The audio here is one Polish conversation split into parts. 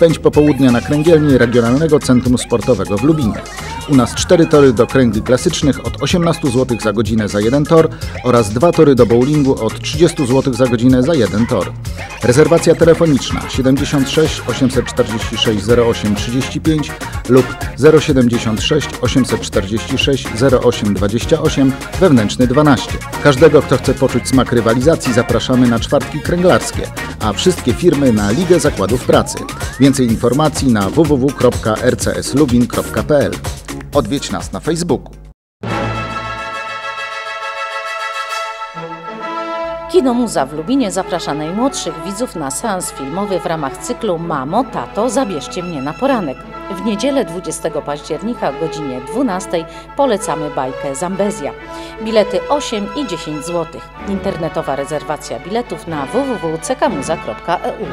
Spędź popołudnia na kręgielni Regionalnego Centrum Sportowego w Lubinie. U nas cztery tory do kręgli klasycznych od 18 zł za godzinę za jeden tor oraz dwa tory do bowlingu od 30 zł za godzinę za jeden tor. Rezerwacja telefoniczna 76 846 08 35 lub 076 846 08 28 wewnętrzny 12. Każdego, kto chce poczuć smak rywalizacji zapraszamy na czwartki kręglarskie, a wszystkie firmy na Ligę Zakładów Pracy. Więcej informacji na www.rcslubin.pl. Odwiedź nas na Facebooku. Kino Muza w Lubinie zaprasza najmłodszych widzów na seans filmowy w ramach cyklu Mamo, tato, zabierzcie mnie na poranek. W niedzielę 20 października o godzinie 12 polecamy bajkę Zambezja. Bilety 8 i 10 zł. Internetowa rezerwacja biletów na www.cekmuza.eu.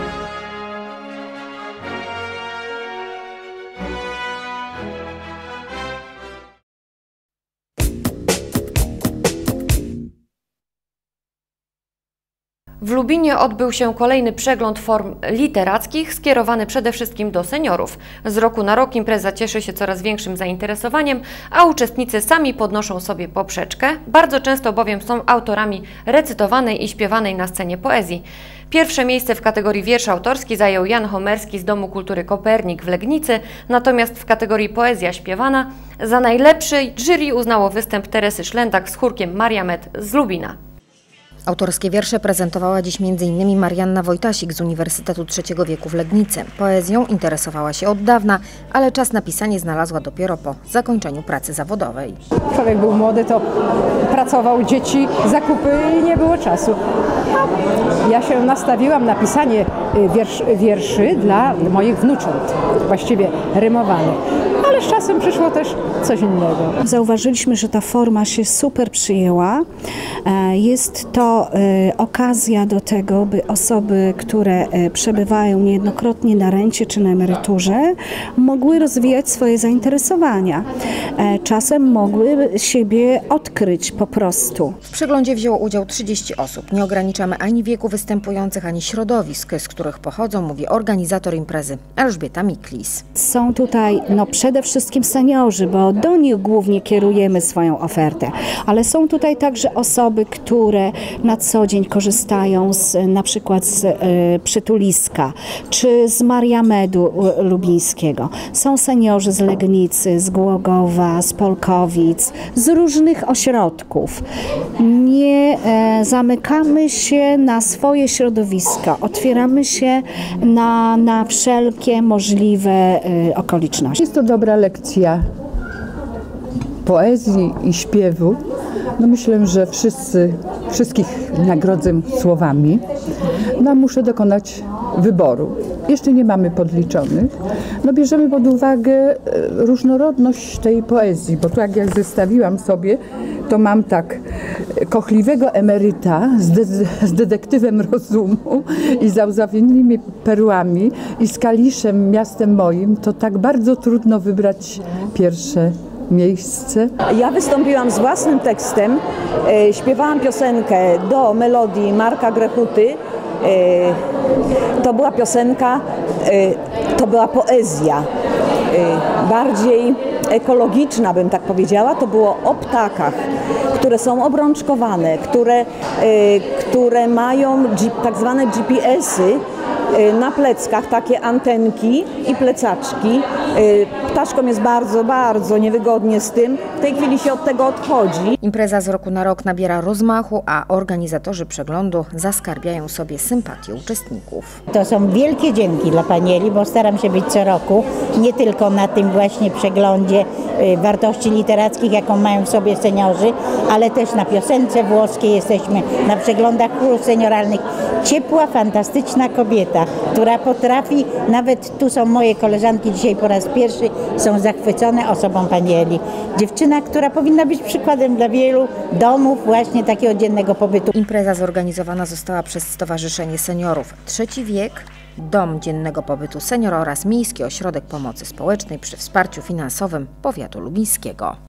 W Lubinie odbył się kolejny przegląd form literackich skierowany przede wszystkim do seniorów. Z roku na rok impreza cieszy się coraz większym zainteresowaniem, a uczestnicy sami podnoszą sobie poprzeczkę. Bardzo często bowiem są autorami recytowanej i śpiewanej na scenie poezji. Pierwsze miejsce w kategorii wiersz autorski zajął Jan Homerski z Domu Kultury Kopernik w Legnicy, natomiast w kategorii poezja śpiewana za najlepszy jury uznało występ Teresy Szlendak z chórkiem Mariamet z Lubina. Autorskie wiersze prezentowała dziś m.in. Marianna Wojtasik z Uniwersytetu Trzeciego Wieku w Legnicy. Poezją interesowała się od dawna, ale czas na pisanie znalazła dopiero po zakończeniu pracy zawodowej. Człowiek był młody, to pracował, dzieci, zakupy i nie było czasu. Ja się nastawiłam na pisanie y, wiersz, wierszy dla moich wnucząt, właściwie rymowanych. Ale z czasem przyszło też coś innego. Zauważyliśmy, że ta forma się super przyjęła. E, Jest to e, okazja do tego, by osoby, które e, przebywają niejednokrotnie na rencie czy na emeryturze, mogły rozwijać swoje zainteresowania. Czasem mogły siebie odkryć po prostu. W przeglądzie wzięło udział 30 osób. Nie ograniczamy ani wieku występujących, ani środowisk, z których pochodzą, mówi organizator imprezy Elżbieta Miklis. Są tutaj no, przede wszystkim seniorzy, bo do nich głównie kierujemy swoją ofertę, ale są tutaj także osoby, które na co dzień korzystają z, na przykład z e, przytuliska czy z Mariamedu e, Lubińskiego. Są seniorzy z Legnicy, z Głogowa, z Polkowic, z różnych ośrodków. Nie e, zamykamy się na swoje środowiska, otwieramy się na, na wszelkie możliwe e, okoliczności. Jest to dobra lekcja poezji i śpiewu. No myślę, że wszyscy, wszystkich nagrodzę słowami. No muszę dokonać wyboru. Jeszcze nie mamy podliczonych. No bierzemy pod uwagę e, różnorodność tej poezji, bo tak jak zestawiłam sobie, to mam tak e, kochliwego emeryta z, de z detektywem rozumu i załzawiennymi perłami i z Kaliszem, miastem moim, to tak bardzo trudno wybrać pierwsze miejsce. Ja wystąpiłam z własnym tekstem, e, śpiewałam piosenkę do melodii Marka Grechuty. E, to była piosenka, e, to była poezja, e, bardziej ekologiczna bym tak powiedziała. To było o ptakach, które są obrączkowane, które, które mają tak zwane GPS-y, na pleckach takie antenki i plecaczki. E, Ptaszkom jest bardzo, bardzo niewygodnie z tym. W tej chwili się od tego odchodzi. Impreza z roku na rok nabiera rozmachu, a organizatorzy przeglądu zaskarbiają sobie sympatię uczestników. To są wielkie dzięki dla Panieli, bo staram się być co roku, nie tylko na tym właśnie przeglądzie y, wartości literackich, jaką mają w sobie seniorzy, ale też na piosence włoskiej jesteśmy, na przeglądach senioralnych. Ciepła, fantastyczna kobieta, która potrafi, nawet tu są moje koleżanki dzisiaj po raz pierwszy, są zachwycone osobą Panieli. Dziewczyna, która powinna być przykładem dla wielu domów właśnie takiego dziennego pobytu. Impreza zorganizowana została przez Stowarzyszenie Seniorów Trzeci Wiek, Dom Dziennego Pobytu Seniora oraz Miejski Ośrodek Pomocy Społecznej przy wsparciu finansowym powiatu lubińskiego.